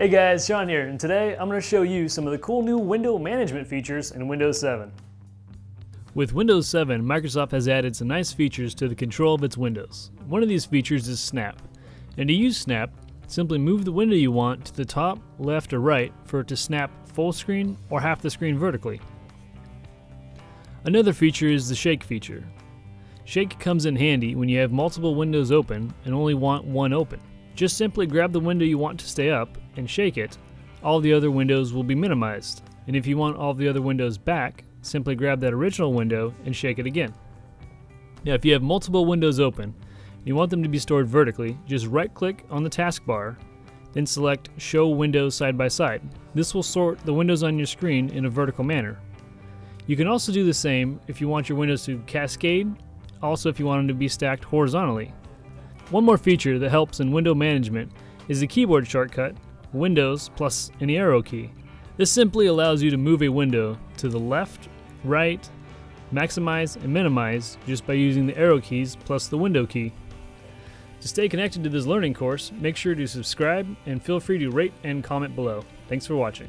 Hey guys, Sean here, and today I'm going to show you some of the cool new window management features in Windows 7. With Windows 7, Microsoft has added some nice features to the control of its windows. One of these features is Snap. And to use Snap, simply move the window you want to the top, left, or right for it to snap full screen or half the screen vertically. Another feature is the Shake feature. Shake comes in handy when you have multiple windows open and only want one open. Just simply grab the window you want to stay up and shake it. All the other windows will be minimized. And if you want all the other windows back, simply grab that original window and shake it again. Now if you have multiple windows open, and you want them to be stored vertically, just right click on the taskbar, then select Show Windows Side by Side. This will sort the windows on your screen in a vertical manner. You can also do the same if you want your windows to cascade, also if you want them to be stacked horizontally. One more feature that helps in window management is the keyboard shortcut, Windows plus any arrow key. This simply allows you to move a window to the left, right, maximize, and minimize just by using the arrow keys plus the window key. To stay connected to this learning course, make sure to subscribe and feel free to rate and comment below. Thanks for watching.